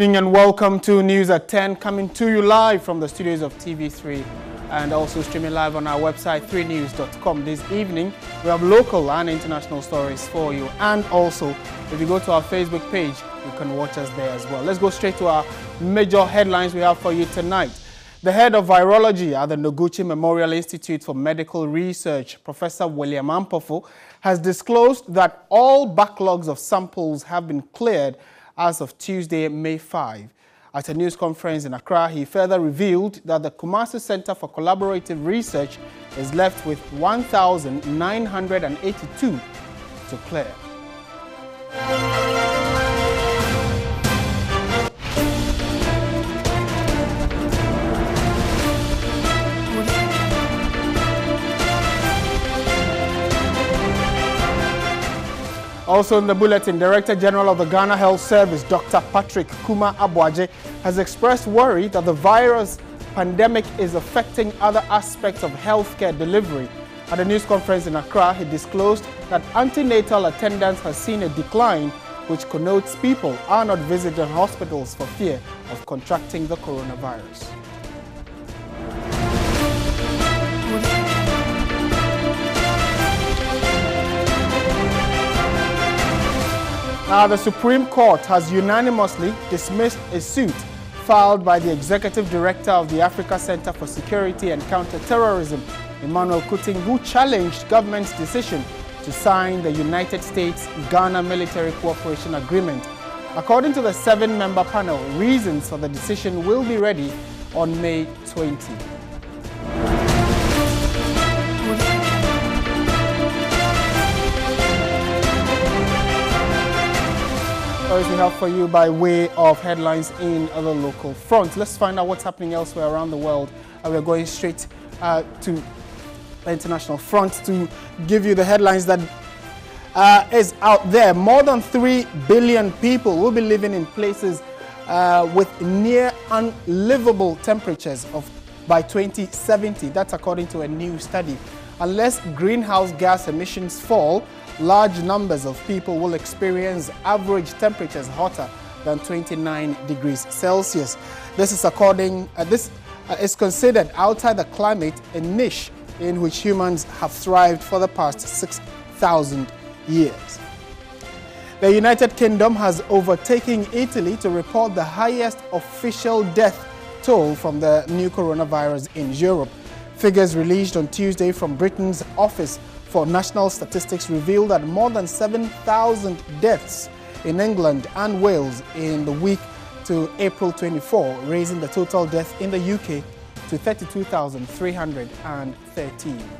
evening and welcome to News at 10, coming to you live from the studios of TV3 and also streaming live on our website 3news.com. This evening, we have local and international stories for you. And also, if you go to our Facebook page, you can watch us there as well. Let's go straight to our major headlines we have for you tonight. The head of virology at the Noguchi Memorial Institute for Medical Research, Professor William Ampofo, has disclosed that all backlogs of samples have been cleared as of Tuesday, May 5. At a news conference in Accra, he further revealed that the Kumasi Center for Collaborative Research is left with 1,982 to clear. Also in the bulletin, Director General of the Ghana Health Service, Dr. Patrick Kuma Aboagye, has expressed worry that the virus pandemic is affecting other aspects of healthcare delivery. At a news conference in Accra, he disclosed that antenatal attendance has seen a decline, which connotes people are not visiting hospitals for fear of contracting the coronavirus. Now, the Supreme Court has unanimously dismissed a suit filed by the Executive Director of the Africa Center for Security and Counterterrorism, Emmanuel Kotin, who challenged government's decision to sign the United States-Ghana Military Cooperation Agreement. According to the seven-member panel, reasons for the decision will be ready on May 20. Stories we have for you by way of headlines in other local fronts. Let's find out what's happening elsewhere around the world. Uh, we're going straight uh, to the international front to give you the headlines that uh, is out there. More than 3 billion people will be living in places uh, with near unlivable temperatures of by 2070. That's according to a new study. Unless greenhouse gas emissions fall, large numbers of people will experience average temperatures hotter than 29 degrees Celsius. This is according, uh, this uh, is considered outside the climate a niche in which humans have thrived for the past 6,000 years. The United Kingdom has overtaken Italy to report the highest official death toll from the new coronavirus in Europe. Figures released on Tuesday from Britain's Office for National Statistics reveal that more than 7,000 deaths in England and Wales in the week to April 24, raising the total death in the UK to 32,313.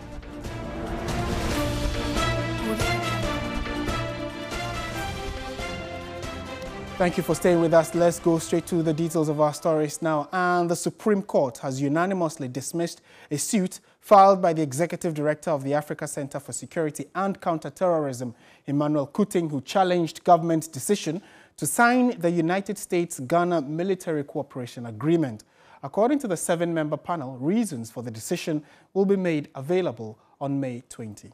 Thank you for staying with us. Let's go straight to the details of our stories now. And the Supreme Court has unanimously dismissed a suit filed by the Executive Director of the Africa Center for Security and Counterterrorism, Emmanuel Kotin, who challenged government's decision to sign the United States-Ghana Military Cooperation Agreement. According to the seven-member panel, reasons for the decision will be made available on May 20.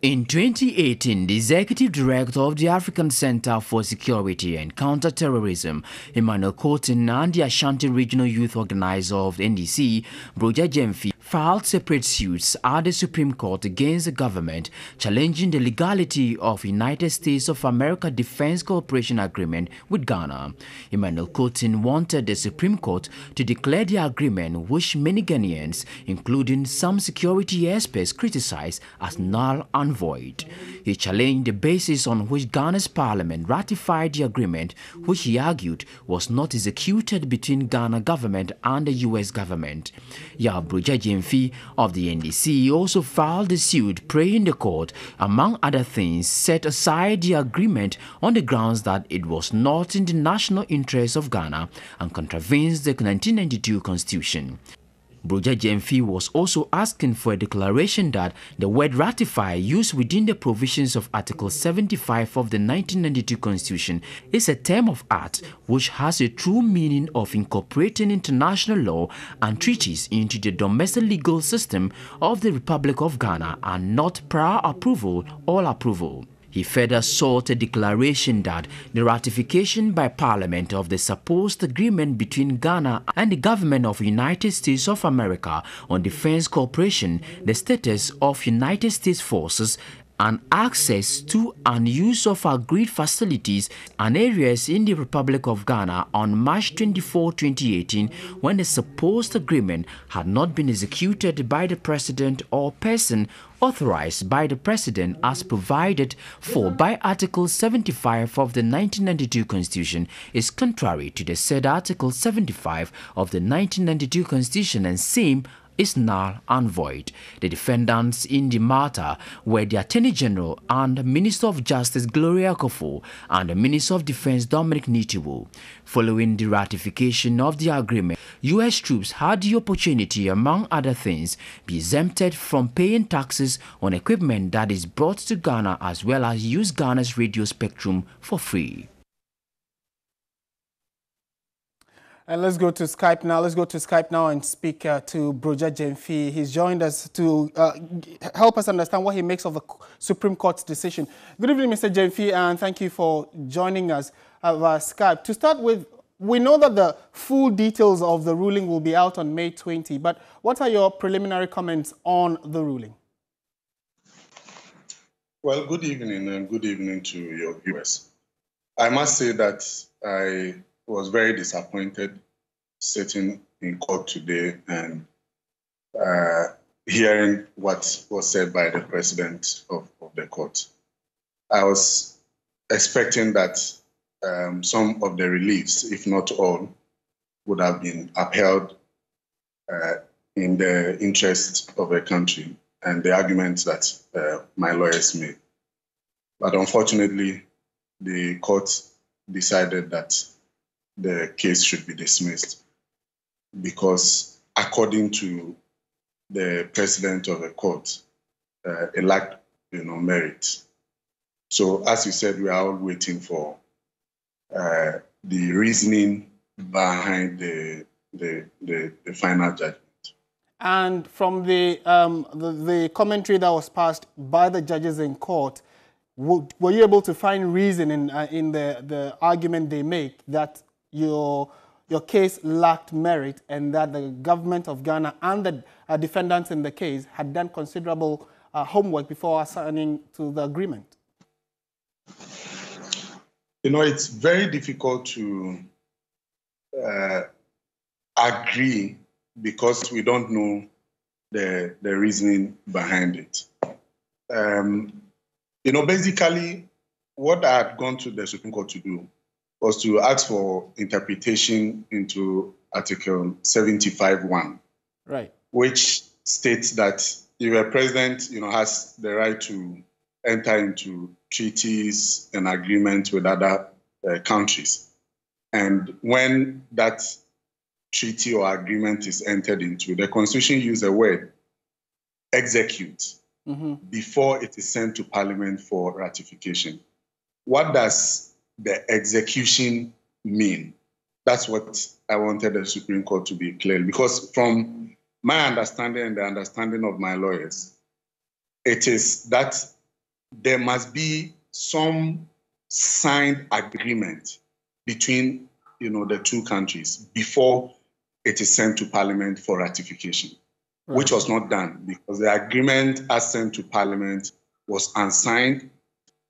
In 2018, the executive director of the African Center for Security and Counterterrorism, Emmanuel Kotin, and the Ashanti Regional Youth Organizer of the NDC, Brogya Gyamfi, filed separate suits at the Supreme Court against the government, challenging the legality of United States of America Defense Cooperation Agreement with Ghana. Emmanuel Kotin wanted the Supreme Court to declare the agreement, which many Ghanaians, including some security experts, criticized as null and void. He challenged the basis on which Ghana's parliament ratified the agreement, which he argued was not executed between Ghana government and the U.S. government. Yabruja Gyamfi of the NDC also filed a suit praying the court, among other things, set aside the agreement on the grounds that it was not in the national interest of Ghana and contravenes the 1992 constitution. Brogya Gyamfi was also asking for a declaration that the word ratify used within the provisions of Article 75 of the 1992 Constitution is a term of art which has a true meaning of incorporating international law and treaties into the domestic legal system of the Republic of Ghana and not prior approval or approval. He further sought a declaration that the ratification by Parliament of the supposed agreement between Ghana and the government of United States of America on defense cooperation, the status of United States forces and access to and use of agreed facilities and areas in the Republic of Ghana on March 24, 2018, when the supposed agreement had not been executed by the President or person authorized by the President as provided for by Article 75 of the 1992 Constitution is contrary to the said Article 75 of the 1992 Constitution and same is null and void. The defendants in the matter were the Attorney General and Minister of Justice Gloria Akuffo and the Minister of Defense Dominic Nitiwul. Following the ratification of the agreement, U.S. troops had the opportunity, among other things, be exempted from paying taxes on equipment that is brought to Ghana as well as use Ghana's radio spectrum for free. And let's go to Skype now. Let's go to Skype now and speak uh, to Brogya Gyamfi. He's joined us to uh, help us understand what he makes of the Supreme Court's decision. Good evening, Mr. Gyamfi, and thank you for joining us uh, via Skype. To start with, we know that the full details of the ruling will be out on May 20, but what are your preliminary comments on the ruling? Well, good evening and good evening to your viewers. I must say that I was very disappointed sitting in court today and uh, hearing what was said by the president of, of the court. I was expecting that um, some of the reliefs, if not all, would have been upheld uh, in the interest of the country and the arguments that uh, my lawyers made. But unfortunately, the court decided that the case should be dismissed because, according to the president of the court, uh, it lacked you know, merit. So, as you said, we are all waiting for uh, the reasoning behind the, the, the, the, final judgment. And from the, um, the, the commentary that was passed by the judges in court, were you able to find reason in, uh, in the, the argument they make that your, your case lacked merit and that the government of Ghana and the uh, defendants in the case had done considerable uh, homework before signing to the agreement? You know, it's very difficult to uh, agree because we don't know the, the reasoning behind it. Um, you know, basically, what I had gone to the Supreme Court to do was to ask for interpretation into Article 75.1, right, which states that if a president, you know, has the right to enter into treaties and agreements with other uh, countries, and when that treaty or agreement is entered into, the Constitution uses a word execute mm-hmm. before it is sent to Parliament for ratification. What does the execution mean? That's what I wanted the Supreme Court to be clear. Because from my understanding and the understanding of my lawyers, it is that there must be some signed agreement between you know the two countries before it is sent to parliament for ratification right. which was not done because the agreement as sent to parliament was unsigned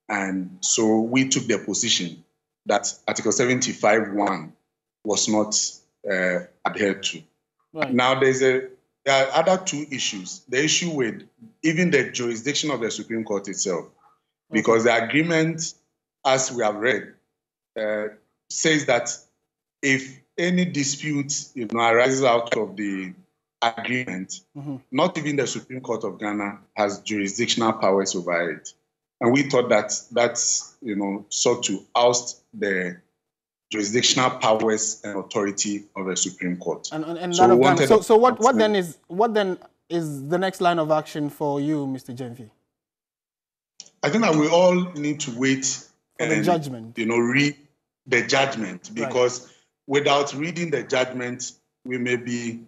and so we took the position that Article 75.1 was not uh, adhered to. Right. Now, there's a there are other two issues. The issue with even the jurisdiction of the Supreme Court itself, because the agreement, as we have read, uh, says that if any dispute you know, arises out of the agreement, mm-hmm. not even the Supreme Court of Ghana has jurisdictional powers over it. And we thought that that's, you know, sought to oust the jurisdictional powers and authority of the Supreme Court. And, and, and so, so, so what, what then is what then is the next line of action for you, Mr. Gyamfi? I think that we all need to wait for and, the judgment. You know, read the judgment because right. without reading the judgment, we may be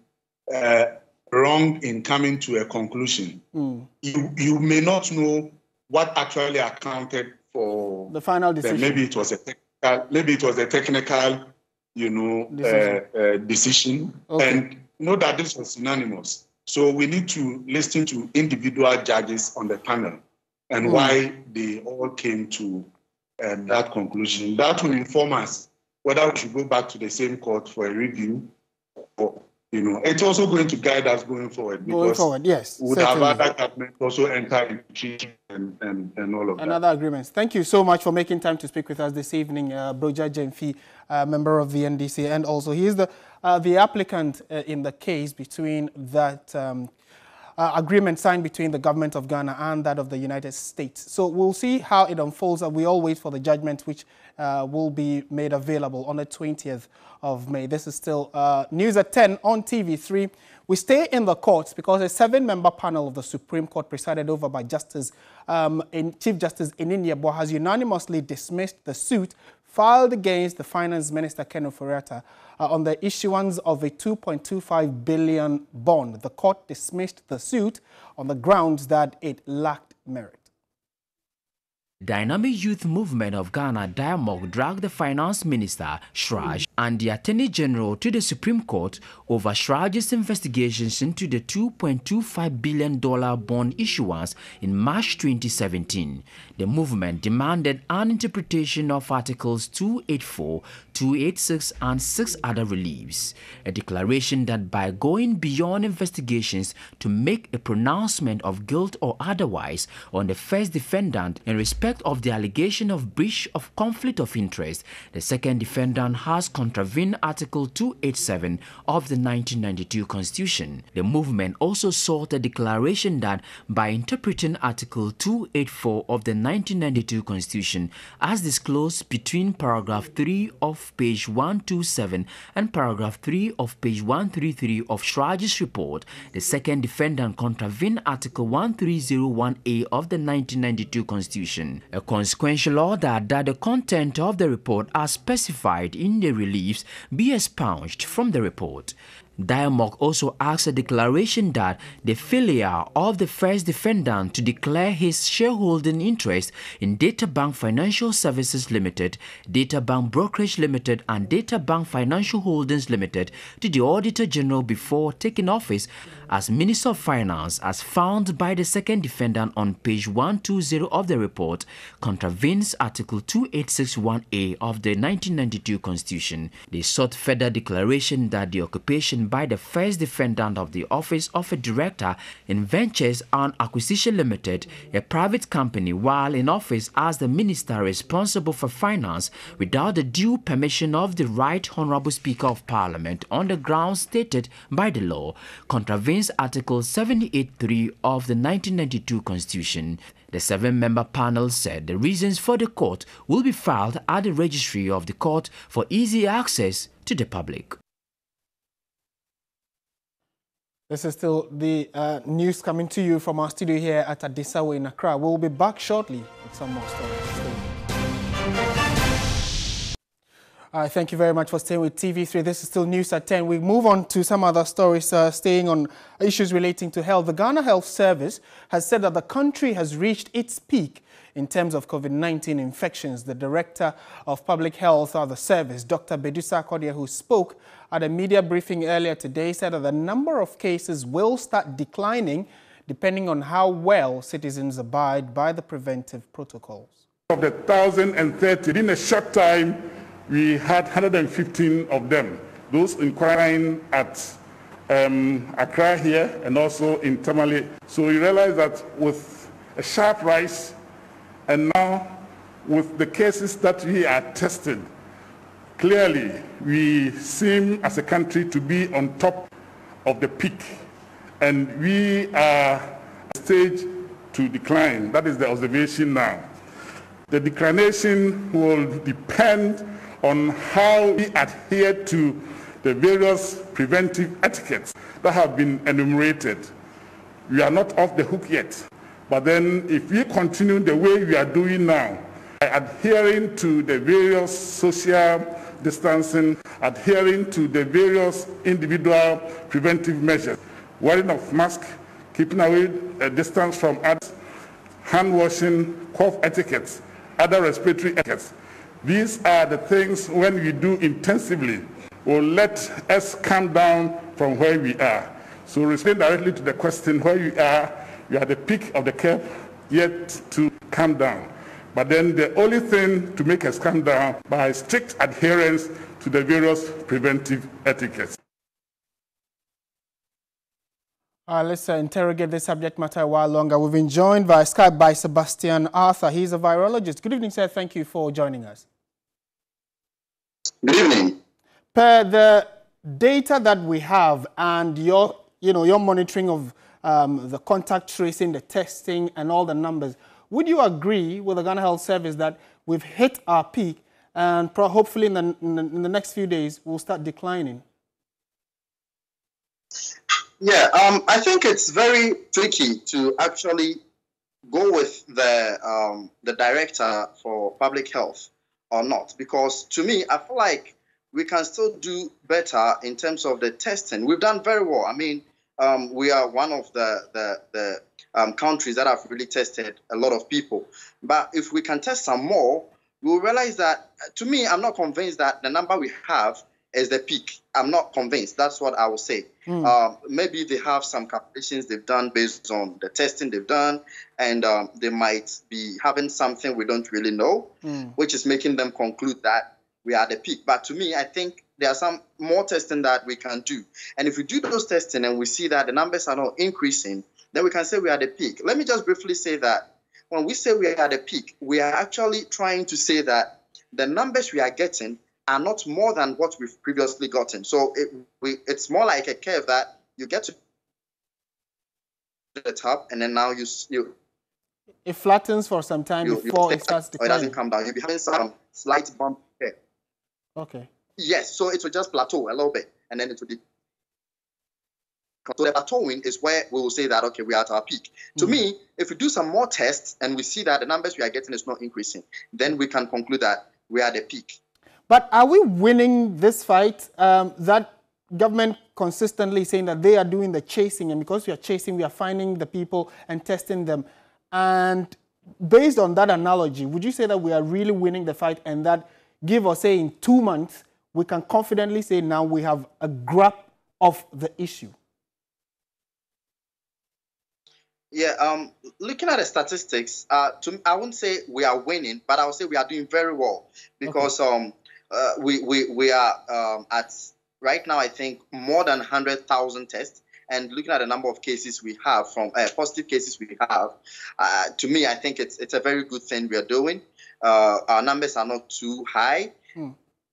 uh, wrong in coming to a conclusion. Mm. You you may not know what actually accounted for the final decision. maybe it was a technical, maybe it was a technical, you know, decision. Uh, uh, decision. Okay. And know that this was unanimous. So we need to listen to individual judges on the panel and mm. why they all came to uh, that conclusion. That will inform us whether we should go back to the same court for a review or you know, it's also going to guide us going forward. Going forward, yes. We would have other governments also enter into and, and, and all of and that. other agreements. Thank you so much for making time to speak with us this evening, uh, Brogya Gyamfi, uh, member of the NDC, and also he is the, uh, the applicant uh, in the case between that um, uh, agreement signed between the government of Ghana and that of the United States. So we'll see how it unfolds. And we all wait for the judgment, which uh, will be made available on the 20th of May. This is still uh, News at 10 on TV3. We stay in the courts because a seven-member panel of the Supreme Court presided over by Justice um, in Chief Justice Anin-Yeboah has unanimously dismissed the suit filed against the Finance Minister Ken Ofori-Atta uh, on the issuance of a 2.25 billion bond. The court dismissed the suit on the grounds that it lacked merit. Dynamic Youth Movement of Ghana Diamog dragged the Finance Minister, CHRAJ, and the Attorney General to the Supreme Court over CHRAJ's investigations into the $2.25 billion bond issuance in March 2017. The movement demanded an interpretation of Articles 284, 286, and six other reliefs. A declaration that by going beyond investigations to make a pronouncement of guilt or otherwise on the first defendant in respect of the allegation of breach of conflict of interest, the second defendant has contravened Article 287 of the 1992 Constitution. The movement also sought a declaration that by interpreting Article 284 of the 1992 Constitution as disclosed between paragraph 3 page 127 and paragraph 3 of page 133 of CHRAJ's report, the second defendant contravened Article 1301A of the 1992 Constitution a consequential order that the content of the report as specified in the reliefs be expunged from the report. Diamog also asked a declaration that the failure of the first defendant to declare his shareholding interest in DataBank Financial Services Limited, DataBank Brokerage Limited, and DataBank Financial Holdings Limited to the Auditor General before taking office as Minister of Finance, as found by the second defendant on page 120 of the report, contravenes Article 2861A of the 1992 Constitution. They sought further declaration that the occupation by the first defendant of the office of a director in Ventures and Acquisition Limited, a private company, while in office as the minister responsible for finance without the due permission of the Right Honorable Speaker of Parliament on the grounds stated by the law, contravenes Article 78.3 of the 1992 Constitution. The seven-member panel said the reasons for the court will be filed at the registry of the court for easy access to the public. This is still the uh, news coming to you from our studio here at Adisawe in Accra. We'll be back shortly with some more stories. Uh, thank you very much for staying with TV3. This is still News at 10. We move on to some other stories, uh, staying on issues relating to health. The Ghana Health Service has said that the country has reached its peak in terms of COVID-19 infections. The Director of Public Health of the service, Dr. Badu Sarkodie, who spoke at a media briefing earlier today, said that the number of cases will start declining depending on how well citizens abide by the preventive protocols. Of the 1,030, in a short time, we had 115 of them. Those inquiring at um, Accra here and also in Tamale. So we realize that with a sharp rise and now, with the cases that we are tested, clearly we seem as a country to be on top of the peak. And we are stage to decline. That is the observation now. The declination will depend on how we adhere to the various preventive etiquettes that have been enumerated. We are not off the hook yet. But then if we continue the way we are doing now, adhering to the various social distancing, adhering to the various individual preventive measures, wearing of mask, keeping away a distance from others, hand washing, cough etiquettes, other respiratory etiquettes. These are the things when we do intensively will let us come down from where we are. So responding directly to the question where you are, you are the peak of the curve, yet to come down. But then the only thing to make us come down by strict adherence to the various preventive etiquettes. Uh, let's uh, interrogate this subject matter a while longer. We've been joined via Skype by Sebastian Arthur. He's a virologist. Good evening, sir. Thank you for joining us. Good evening. Per the data that we have and your, you know, your monitoring of um, the contact tracing, the testing, and all the numbers, would you agree with the Ghana Health Service that we've hit our peak and hopefully in the, in the, in the next few days we'll start declining? Yeah, um, I think it's very tricky to actually go with the um, the director for public health or not, because to me, I feel like we can still do better in terms of the testing. We've done very well. I mean, um, we are one of the the, the um, countries that have really tested a lot of people. But if we can test some more, we'll realize that. To me, I'm not convinced that the number we have is the peak. I'm not convinced. That's what I would say. Mm. Uh, maybe they have some calculations they've done based on the testing they've done, and um, they might be having something we don't really know, mm. which is making them conclude that we are at the peak. But to me, I think there are some more testing that we can do. And if we do those testing and we see that the numbers are not increasing, then we can say we are at the peak. Let me just briefly say that when we say we are at the peak, we are actually trying to say that the numbers we are getting are not more than what we've previously gotten. So it, we, it's more like a curve that you get to the top, and then now you you it flattens for some time you, before you it starts declining. It doesn't come down. You'll be having some slight bump here. Okay. Yes, so it will just plateau a little bit, and then it will be. So the plateauing is where we will say that okay, we are at our peak. To mm-hmm. me, if we do some more tests and we see that the numbers we are getting is not increasing, then we can conclude that we are at the peak. But are we winning this fight? Um, that government consistently saying that they are doing the chasing, and because we are chasing, we are finding the people and testing them. And based on that analogy, would you say that we are really winning the fight, and that give or say in two months we can confidently say now we have a grasp of the issue? Yeah, um, looking at the statistics, uh, to, I wouldn't say we are winning, but I would say we are doing very well because okay. um, uh, we, we, we are um, at right now, I think, more than 100,000 tests. And looking at the number of cases we have from uh, positive cases we have, uh, to me, I think it's it's a very good thing we are doing. Uh, our numbers are not too high, hmm.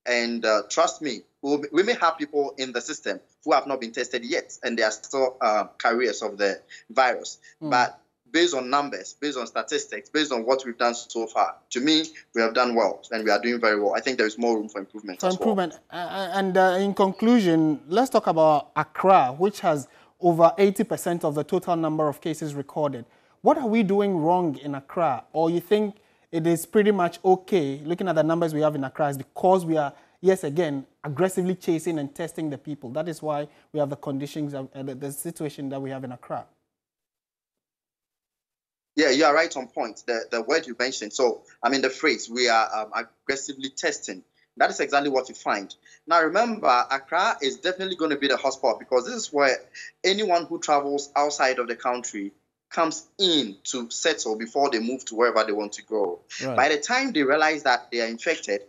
and uh, trust me, we'll, we may have people in the system who have not been tested yet, and they are still uh, carriers of the virus. Hmm. But based on numbers, based on statistics, based on what we've done so far, to me, we have done well and we are doing very well. I think there is more room for improvement. For improvement. Well. Uh, and uh, in conclusion, let's talk about Accra, which has over 80% of the total number of cases recorded. What are we doing wrong in Accra? Or you think it is pretty much okay, looking at the numbers we have in Accra, is because we are, yes, again, aggressively chasing and testing the people. That is why we have the conditions, of, uh, the, the situation that we have in Accra. Yeah, you are right on point. The the word you mentioned. So, I mean, the phrase we are um, aggressively testing. That is exactly what you find. Now, remember, Accra is definitely going to be the hotspot because this is where anyone who travels outside of the country comes in to settle before they move to wherever they want to go. Right. By the time they realize that they are infected,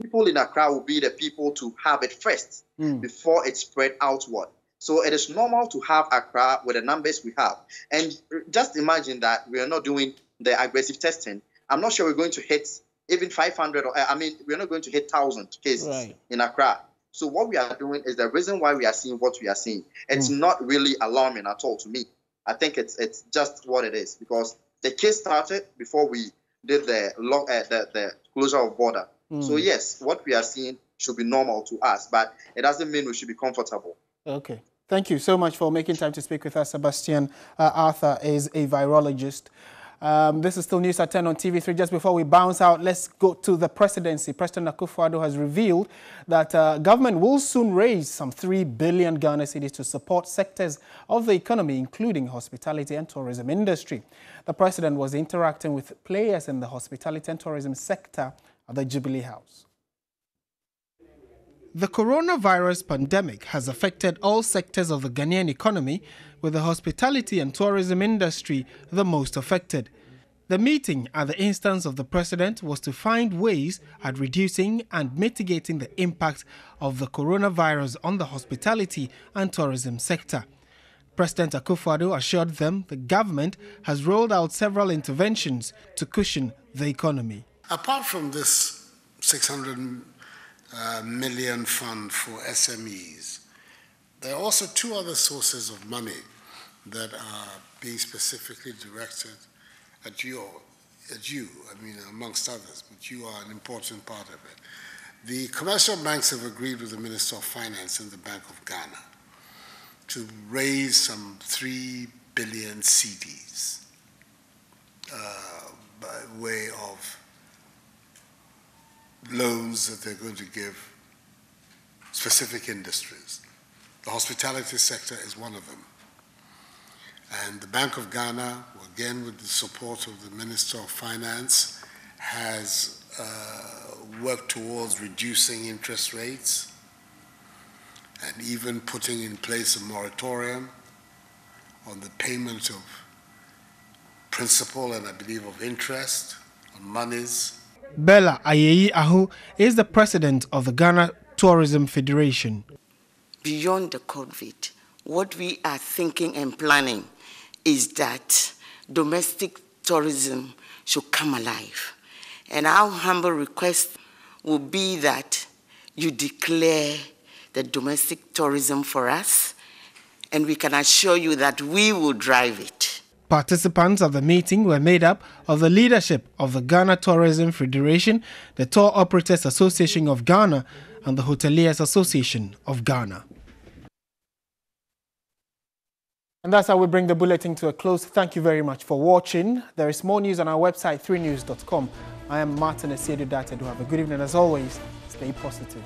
people in Accra will be the people to have it first mm. before it spread outward. So it is normal to have Accra with the numbers we have. And just imagine that we are not doing the aggressive testing. I'm not sure we're going to hit even 500 or I mean, we're not going to hit 1,000 cases right. in Accra. So what we are doing is the reason why we are seeing what we are seeing. It's mm. not really alarming at all to me. I think it's it's just what it is because the case started before we did the lock, uh, the, the closure of border. Mm. So yes, what we are seeing should be normal to us, but it doesn't mean we should be comfortable. Okay. Thank you so much for making time to speak with us. Sebastian uh, Arthur is a virologist. Um, this is still news at 10 on TV3. Just before we bounce out, let's go to the presidency. President Akufo-Addo has revealed that uh, government will soon raise some 3 billion Ghana cedis to support sectors of the economy, including hospitality and tourism industry. The president was interacting with players in the hospitality and tourism sector at the Jubilee House. The coronavirus pandemic has affected all sectors of the Ghanaian economy, with the hospitality and tourism industry the most affected. The meeting, at the instance of the president, was to find ways at reducing and mitigating the impact of the coronavirus on the hospitality and tourism sector. President Akufo-Addo assured them the government has rolled out several interventions to cushion the economy. Apart from this 600 uh, million fund for SMEs, there are also two other sources of money that are being specifically directed at you, at you, I mean, amongst others, but you are an important part of it. The commercial banks have agreed with the Minister of Finance and the Bank of Ghana to raise some 3 billion cedis uh, by way of loans that they're going to give specific industries. The hospitality sector is one of them. And the Bank of Ghana, again with the support of the Minister of Finance, has uh, worked towards reducing interest rates and even putting in place a moratorium on the payment of principal and I believe of interest on monies. Bella Ayeyi Ahu is the president of the Ghana Tourism Federation. Beyond the COVID, what we are thinking and planning is that domestic tourism should come alive. And our humble request will be that you declare the domestic tourism for us, and we can assure you that we will drive it. Participants of the meeting were made up of the leadership of the Ghana Tourism Federation, the Tour Operators Association of Ghana, and the Hoteliers Association of Ghana. And that's how we bring the bulletin to a close. Thank you very much for watching. There is more news on our website, 3news.com. I am Martin Asiedu-Dartey. Do have a good evening as always. Stay positive.